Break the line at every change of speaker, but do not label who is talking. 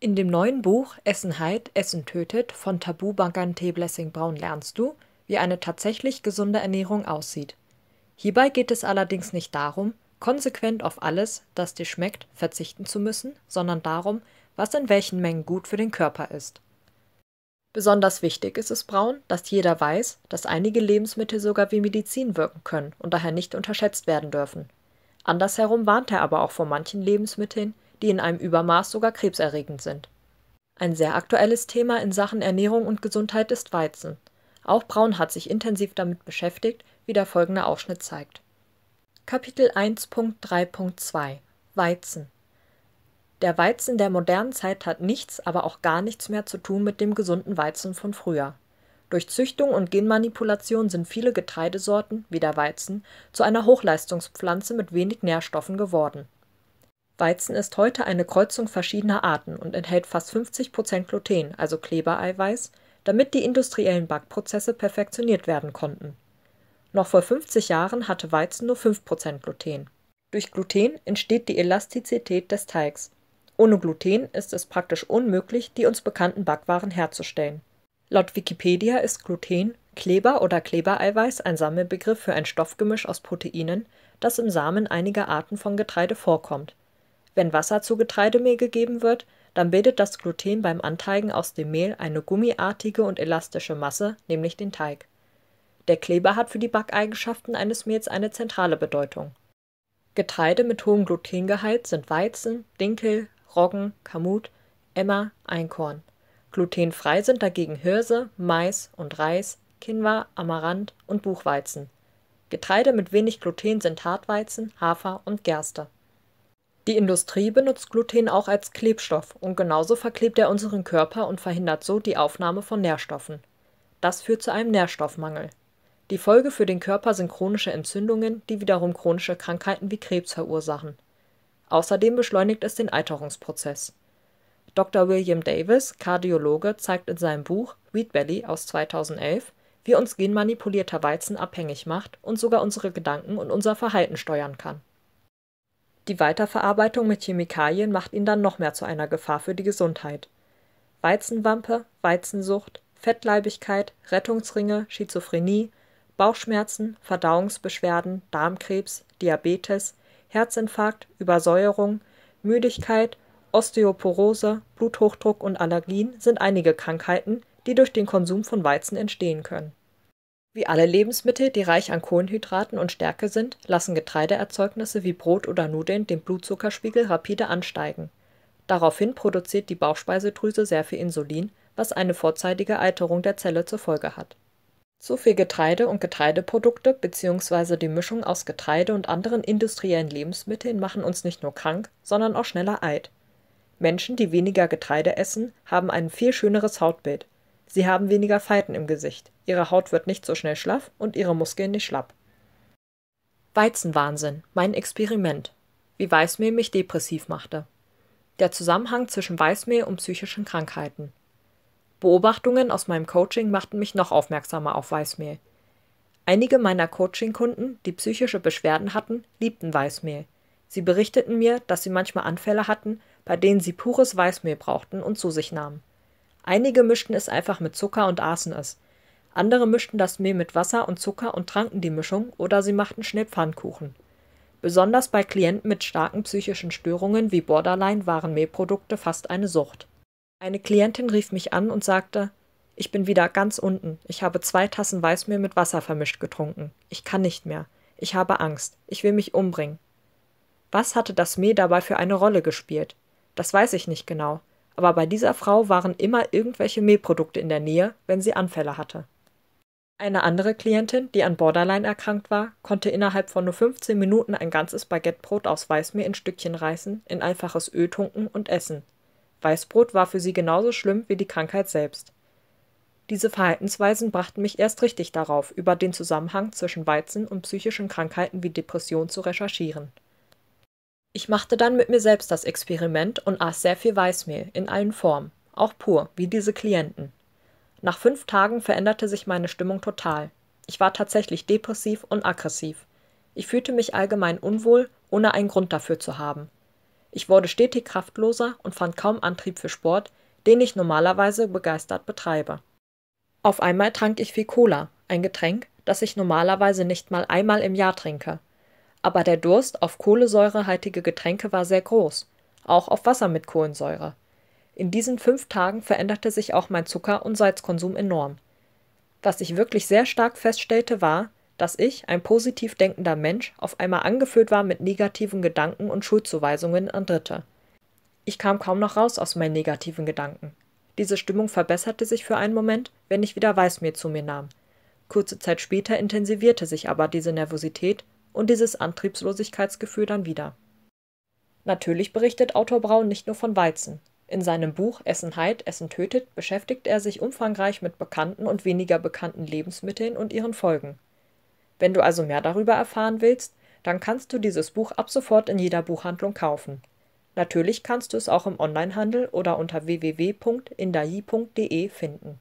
In dem neuen Buch Essen heilt, Essen tötet von Tabu T. Blessing Braun lernst du, wie eine tatsächlich gesunde Ernährung aussieht. Hierbei geht es allerdings nicht darum, konsequent auf alles, das dir schmeckt, verzichten zu müssen, sondern darum, was in welchen Mengen gut für den Körper ist. Besonders wichtig ist es Braun, dass jeder weiß, dass einige Lebensmittel sogar wie Medizin wirken können und daher nicht unterschätzt werden dürfen. Andersherum warnt er aber auch vor manchen Lebensmitteln, die in einem Übermaß sogar krebserregend sind. Ein sehr aktuelles Thema in Sachen Ernährung und Gesundheit ist Weizen. Auch Braun hat sich intensiv damit beschäftigt, wie der folgende Ausschnitt zeigt. Kapitel 1.3.2 Weizen Der Weizen der modernen Zeit hat nichts, aber auch gar nichts mehr zu tun mit dem gesunden Weizen von früher. Durch Züchtung und Genmanipulation sind viele Getreidesorten, wie der Weizen, zu einer Hochleistungspflanze mit wenig Nährstoffen geworden Weizen ist heute eine Kreuzung verschiedener Arten und enthält fast 50 Prozent Gluten, also Klebereiweiß, damit die industriellen Backprozesse perfektioniert werden konnten. Noch vor 50 Jahren hatte Weizen nur 5 Prozent Gluten. Durch Gluten entsteht die Elastizität des Teigs. Ohne Gluten ist es praktisch unmöglich, die uns bekannten Backwaren herzustellen. Laut Wikipedia ist Gluten, Kleber oder Klebereiweiß ein Sammelbegriff für ein Stoffgemisch aus Proteinen, das im Samen einiger Arten von Getreide vorkommt wenn Wasser zu Getreidemehl gegeben wird, dann bildet das Gluten beim Anteigen aus dem Mehl eine gummiartige und elastische Masse, nämlich den Teig. Der Kleber hat für die Backeigenschaften eines Mehls eine zentrale Bedeutung. Getreide mit hohem Glutengehalt sind Weizen, Dinkel, Roggen, Kamut, Emmer, Einkorn. Glutenfrei sind dagegen Hirse, Mais und Reis, Quinoa, Amaranth und Buchweizen. Getreide mit wenig Gluten sind Hartweizen, Hafer und Gerste die Industrie benutzt Gluten auch als Klebstoff und genauso verklebt er unseren Körper und verhindert so die Aufnahme von Nährstoffen. Das führt zu einem Nährstoffmangel. Die Folge für den Körper sind chronische Entzündungen, die wiederum chronische Krankheiten wie Krebs verursachen. Außerdem beschleunigt es den Alterungsprozess. Dr. William Davis, Kardiologe, zeigt in seinem Buch Wheat Belly aus 2011, wie uns genmanipulierter Weizen abhängig macht und sogar unsere Gedanken und unser Verhalten steuern kann die Weiterverarbeitung mit Chemikalien macht ihn dann noch mehr zu einer Gefahr für die Gesundheit. Weizenwampe, Weizensucht, Fettleibigkeit, Rettungsringe, Schizophrenie, Bauchschmerzen, Verdauungsbeschwerden, Darmkrebs, Diabetes, Herzinfarkt, Übersäuerung, Müdigkeit, Osteoporose, Bluthochdruck und Allergien sind einige Krankheiten, die durch den Konsum von Weizen entstehen können wie alle Lebensmittel, die reich an Kohlenhydraten und Stärke sind, lassen Getreideerzeugnisse wie Brot oder Nudeln den Blutzuckerspiegel rapide ansteigen. Daraufhin produziert die Bauchspeiseldrüse sehr viel Insulin, was eine vorzeitige Alterung der Zelle zur Folge hat. Zu viel Getreide und Getreideprodukte bzw. die Mischung aus Getreide und anderen industriellen Lebensmitteln machen uns nicht nur krank, sondern auch schneller alt. Menschen, die weniger Getreide essen, haben ein viel schöneres Hautbild Sie haben weniger Falten im Gesicht, ihre Haut wird nicht so schnell schlaff und ihre Muskeln nicht schlapp. Weizenwahnsinn, mein Experiment. Wie Weißmehl mich depressiv machte. Der Zusammenhang zwischen Weißmehl und psychischen Krankheiten. Beobachtungen aus meinem Coaching machten mich noch aufmerksamer auf Weißmehl. Einige meiner Coaching-Kunden, die psychische Beschwerden hatten, liebten Weißmehl. Sie berichteten mir, dass sie manchmal Anfälle hatten, bei denen sie pures Weißmehl brauchten und zu sich nahmen. Einige mischten es einfach mit Zucker und aßen es. Andere mischten das Mehl mit Wasser und Zucker und tranken die Mischung oder sie machten schnell Pfannkuchen. Besonders bei Klienten mit starken psychischen Störungen wie Borderline waren Mehlprodukte fast eine Sucht. Eine Klientin rief mich an und sagte, ich bin wieder ganz unten. Ich habe zwei Tassen Weißmehl mit Wasser vermischt getrunken. Ich kann nicht mehr. Ich habe Angst. Ich will mich umbringen. Was hatte das Mehl dabei für eine Rolle gespielt? Das weiß ich nicht genau aber bei dieser Frau waren immer irgendwelche Mehlprodukte in der Nähe, wenn sie Anfälle hatte. Eine andere Klientin, die an Borderline erkrankt war, konnte innerhalb von nur 15 Minuten ein ganzes Baguettebrot aus Weißmehl in Stückchen reißen, in einfaches Öl tunken und essen. Weißbrot war für sie genauso schlimm wie die Krankheit selbst. Diese Verhaltensweisen brachten mich erst richtig darauf, über den Zusammenhang zwischen Weizen und psychischen Krankheiten wie Depression zu recherchieren ich machte dann mit mir selbst das Experiment und aß sehr viel Weißmehl in allen Formen, auch pur, wie diese Klienten. Nach fünf Tagen veränderte sich meine Stimmung total. Ich war tatsächlich depressiv und aggressiv. Ich fühlte mich allgemein unwohl, ohne einen Grund dafür zu haben. Ich wurde stetig kraftloser und fand kaum Antrieb für Sport, den ich normalerweise begeistert betreibe. Auf einmal trank ich viel Cola, ein Getränk, das ich normalerweise nicht mal einmal im Jahr trinke. Aber der Durst auf kohlensäurehaltige Getränke war sehr groß, auch auf Wasser mit Kohlensäure. In diesen fünf Tagen veränderte sich auch mein Zucker- und Salzkonsum enorm. Was ich wirklich sehr stark feststellte, war, dass ich, ein positiv denkender Mensch, auf einmal angefüllt war mit negativen Gedanken und Schuldzuweisungen an Dritte. Ich kam kaum noch raus aus meinen negativen Gedanken. Diese Stimmung verbesserte sich für einen Moment, wenn ich wieder Weißmehl zu mir nahm. Kurze Zeit später intensivierte sich aber diese Nervosität und dieses Antriebslosigkeitsgefühl dann wieder. Natürlich berichtet Autor Braun nicht nur von Weizen. In seinem Buch Essen heilt, Essen tötet beschäftigt er sich umfangreich mit bekannten und weniger bekannten Lebensmitteln und ihren Folgen. Wenn du also mehr darüber erfahren willst, dann kannst du dieses Buch ab sofort in jeder Buchhandlung kaufen. Natürlich kannst du es auch im Onlinehandel oder unter www.indai.de finden